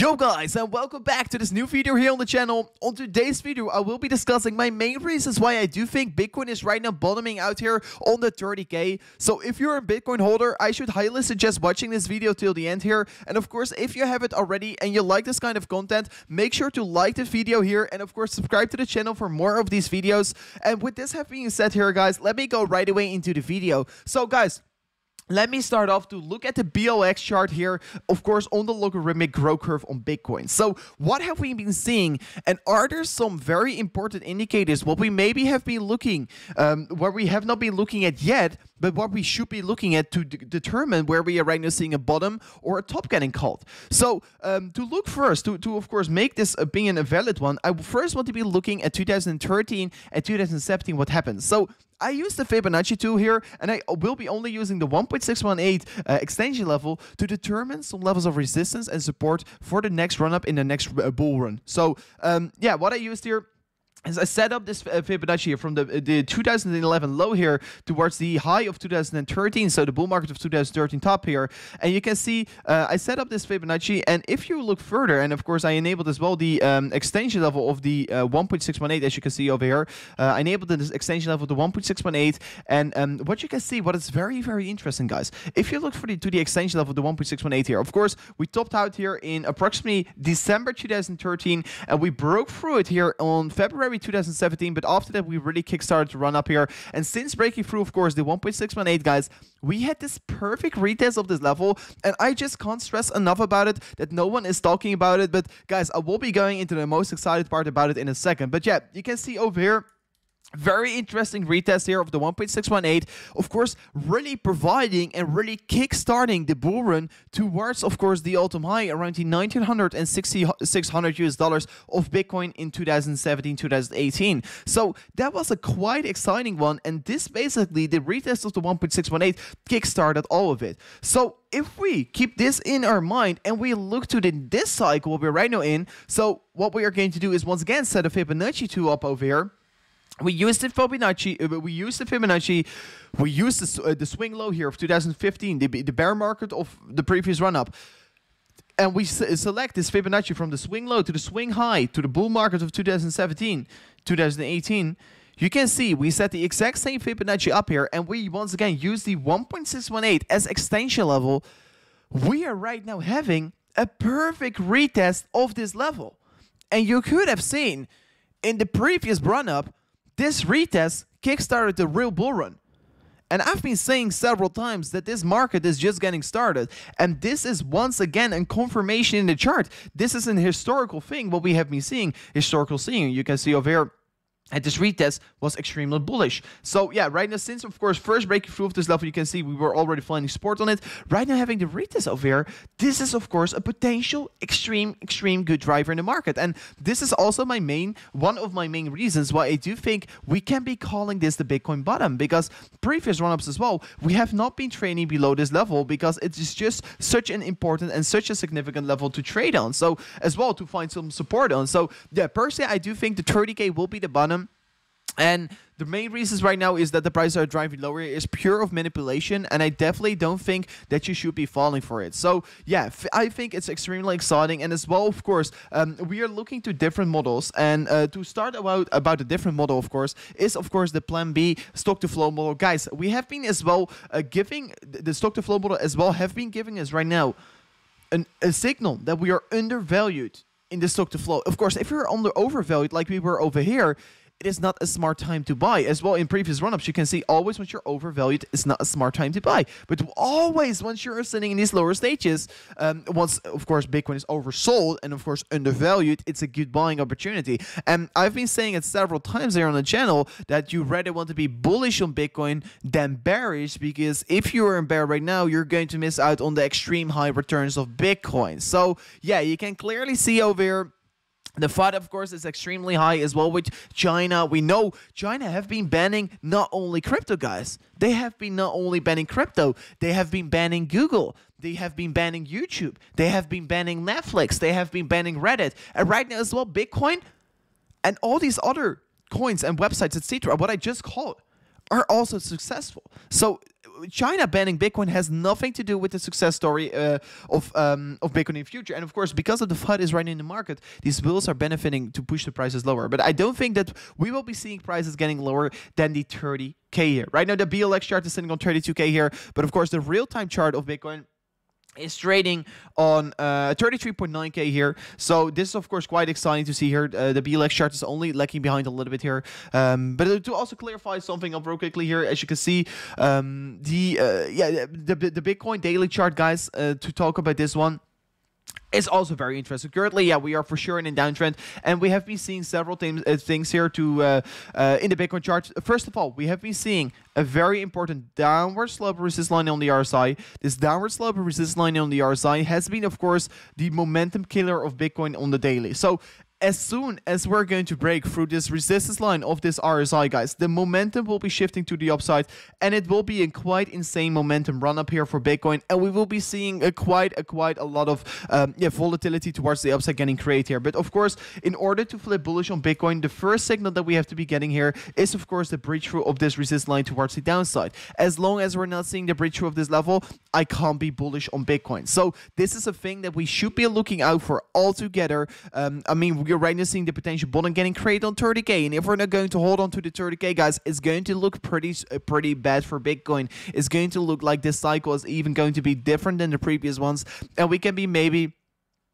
Yo guys and welcome back to this new video here on the channel. On today's video I will be discussing my main reasons why I do think Bitcoin is right now bottoming out here on the 30k. So if you're a Bitcoin holder I should highly suggest watching this video till the end here. And of course if you have it already and you like this kind of content make sure to like the video here and of course subscribe to the channel for more of these videos. And with this having said here guys let me go right away into the video. So guys let me start off to look at the BLX chart here, of course, on the logarithmic growth curve on Bitcoin. So what have we been seeing? And are there some very important indicators what we maybe have been looking, um, we have not been looking at yet, but what we should be looking at to determine where we are right now seeing a bottom or a top getting called. So um, to look first, to, to of course make this opinion a valid one, I first want to be looking at 2013 and 2017 what happened. So I use the Fibonacci tool here, and I will be only using the 1.618 uh, extension level to determine some levels of resistance and support for the next run up in the next uh, bull run. So, um, yeah, what I used here as I set up this uh, Fibonacci from the, uh, the 2011 low here towards the high of 2013, so the bull market of 2013 top here, and you can see uh, I set up this Fibonacci, and if you look further, and of course I enabled as well the um, extension level of the uh, 1.618, as you can see over here, uh, I enabled this extension level to 1.618, and um, what you can see, what is very, very interesting, guys, if you look for the, to the extension level of the 1.618 here, of course, we topped out here in approximately December 2013, and we broke through it here on February February 2017, but after that, we really kickstarted to run up here. And since breaking through, of course, the 1.618, guys, we had this perfect retest of this level, and I just can't stress enough about it that no one is talking about it. But guys, I will be going into the most excited part about it in a second. But yeah, you can see over here, very interesting retest here of the 1.618. Of course, really providing and really kickstarting the bull run towards, of course, the all-time high around the 1900 and 600 US dollars of Bitcoin in 2017, 2018. So that was a quite exciting one. And this basically, the retest of the 1.618 kickstarted all of it. So if we keep this in our mind and we look to the, this cycle we're right now in, so what we are going to do is once again set a Fibonacci 2 up over here we used the Fibonacci. Uh, we used the Fibonacci. We used the, uh, the swing low here of 2015, the, the bear market of the previous run up. And we select this Fibonacci from the swing low to the swing high to the bull market of 2017, 2018. You can see we set the exact same Fibonacci up here, and we once again use the 1.618 as extension level. We are right now having a perfect retest of this level. And you could have seen in the previous run up this retest kickstarted the real bull run. And I've been saying several times that this market is just getting started. And this is once again a confirmation in the chart. This is an historical thing, what we have been seeing, historical seeing. You can see over here and this retest was extremely bullish. So yeah, right now, since of course first breaking through of this level, you can see we were already finding support on it. Right now, having the retest over here, this is of course a potential extreme, extreme good driver in the market. And this is also my main, one of my main reasons why I do think we can be calling this the Bitcoin bottom because previous run-ups as well, we have not been trading below this level because it is just such an important and such a significant level to trade on. So as well to find some support on. So yeah, personally, I do think the 30k will be the bottom. And the main reasons right now is that the prices are driving lower is pure of manipulation, and I definitely don't think that you should be falling for it. So yeah, I think it's extremely exciting, and as well, of course, um, we are looking to different models, and uh, to start about about a different model, of course, is of course the Plan B stock to flow model, guys. We have been as well uh, giving the stock to flow model as well have been giving us right now an, a signal that we are undervalued in the stock to flow. Of course, if you're under overvalued like we were over here, it is not a smart time to buy. As well, in previous run-ups, you can see always once you're overvalued, it's not a smart time to buy. But always once you're sitting in these lower stages, um, once, of course, Bitcoin is oversold and, of course, undervalued, it's a good buying opportunity. And I've been saying it several times here on the channel that you rather want to be bullish on Bitcoin than bearish because if you are in bear right now, you're going to miss out on the extreme high returns of Bitcoin. So, yeah, you can clearly see over here the FUD, of course, is extremely high as well with China. We know China have been banning not only crypto, guys. They have been not only banning crypto, they have been banning Google. They have been banning YouTube. They have been banning Netflix. They have been banning Reddit. And right now as well, Bitcoin and all these other coins and websites, etc., what I just called, are also successful. So China banning Bitcoin has nothing to do with the success story uh, of um, of Bitcoin in the future. And of course, because of the FUD is running in the market, these bills are benefiting to push the prices lower. But I don't think that we will be seeing prices getting lower than the 30k here. Right now, the BLX chart is sitting on 32k here, but of course, the real time chart of Bitcoin is trading on uh, 33.9k here. So this is of course quite exciting to see here. Uh, the BLX chart is only lagging behind a little bit here. Um, but to also clarify something up real quickly here as you can see um, the uh, yeah the, the Bitcoin daily chart guys uh, to talk about this one is also very interesting. Currently, yeah, we are for sure in a downtrend, and we have been seeing several things, uh, things here to uh, uh, in the Bitcoin chart. First of all, we have been seeing a very important downward slope resistance line on the RSI. This downward slope resistance line on the RSI has been, of course, the momentum killer of Bitcoin on the daily. So as soon as we're going to break through this resistance line of this RSI, guys, the momentum will be shifting to the upside, and it will be a quite insane momentum run up here for Bitcoin, and we will be seeing a quite a quite a lot of um, yeah volatility towards the upside getting created here. But of course, in order to flip bullish on Bitcoin, the first signal that we have to be getting here is of course the breach through of this resistance line towards the downside. As long as we're not seeing the breach through of this level, I can't be bullish on Bitcoin. So this is a thing that we should be looking out for altogether. Um, I mean we're right seeing the potential bottom getting created on 30k, and if we're not going to hold on to the 30k, guys, it's going to look pretty uh, pretty bad for Bitcoin. It's going to look like this cycle is even going to be different than the previous ones, and we can be maybe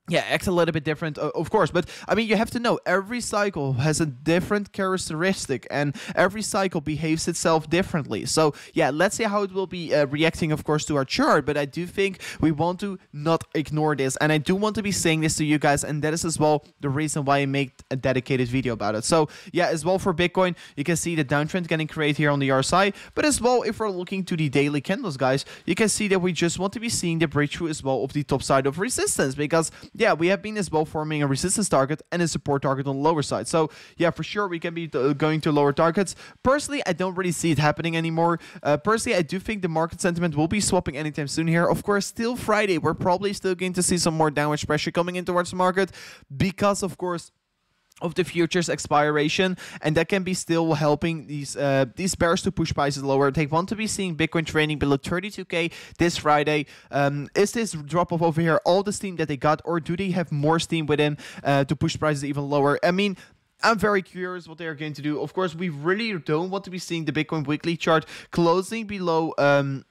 yeah, act a little bit different, of course. But I mean, you have to know every cycle has a different characteristic, and every cycle behaves itself differently. So yeah, let's see how it will be uh, reacting, of course, to our chart. But I do think we want to not ignore this, and I do want to be saying this to you guys, and that is as well the reason why I make a dedicated video about it. So yeah, as well for Bitcoin, you can see the downtrend getting created here on the RSI, but as well if we're looking to the daily candles, guys, you can see that we just want to be seeing the breakthrough as well of the top side of resistance because yeah, we have been as well forming a resistance target and a support target on the lower side. So yeah, for sure we can be uh, going to lower targets. Personally, I don't really see it happening anymore. Uh, personally, I do think the market sentiment will be swapping anytime soon here. Of course, still Friday, we're probably still going to see some more downward pressure coming in towards the market because, of course, of the futures expiration and that can be still helping these uh, these bears to push prices lower. They want to be seeing bitcoin trading below 32k this friday. Um, is this drop off over here all the steam that they got or do they have more steam within uh, to push prices even lower? I mean I'm very curious what they are going to do. Of course, we really don't want to be seeing the Bitcoin weekly chart closing below um,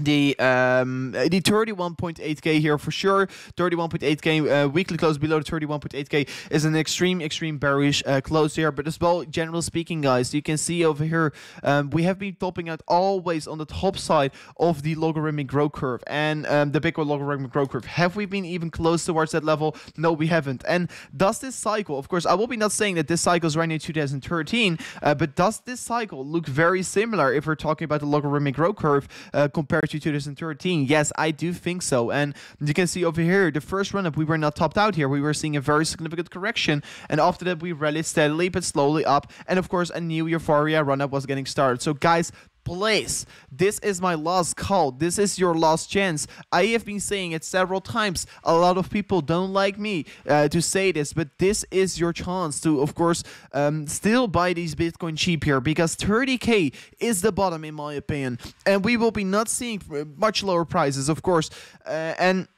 the um the 31.8k here for sure. 31.8k uh, weekly close below the 31.8k is an extreme extreme bearish uh, close here. But as well generally speaking guys you can see over here um, we have been topping out always on the top side of the logarithmic growth curve and um, the bitcoin logarithmic growth curve. Have we been even close towards that level? No we haven't. And does this cycle of course i will be not saying that this cycle is running in 2013 uh, but does this cycle look very similar if we're talking about the logarithmic growth curve uh, compared to 2013? Yes, I do think so. And you can see over here, the first run up, we were not topped out here. We were seeing a very significant correction. And after that, we rallied steadily but slowly up. And of course, a new euphoria run up was getting started. So, guys, please this is my last call. This is your last chance. I have been saying it several times. A lot of people don't like me uh, to say this but this is your chance to of course um, still buy these bitcoin cheap here because 30k is the bottom in my opinion. And we will be not seeing much lower prices of course. Uh, and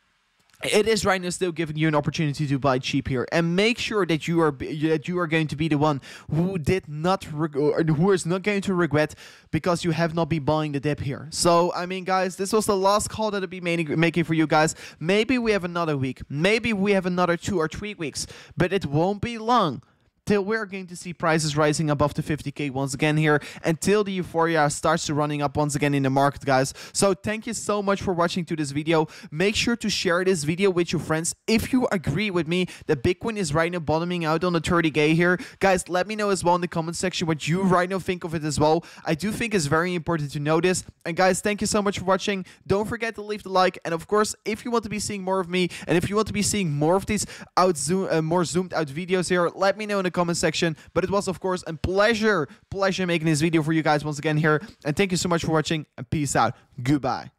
it is right now still giving you an opportunity to buy cheap here. And make sure that you are that you are going to be the one who did not who is not going to regret because you have not been buying the dip here. So i mean guys this was the last call that i'll be making for you guys. Maybe we have another week. Maybe we have another two or three weeks. But it won't be long till we're going to see prices rising above the 50k once again here until the euphoria starts to running up once again in the market guys. So thank you so much for watching to this video. Make sure to share this video with your friends. If you agree with me that bitcoin is right now bottoming out on the 30k here guys let me know as well in the comment section what you right now think of it as well. I do think it's very important to know this. And guys thank you so much for watching. Don't forget to leave the like. And of course if you want to be seeing more of me and if you want to be seeing more of these out zoom uh, more zoomed out videos here let me know in the comment section. But it was, of course, a pleasure, pleasure making this video for you guys once again here. And thank you so much for watching and peace out. Goodbye.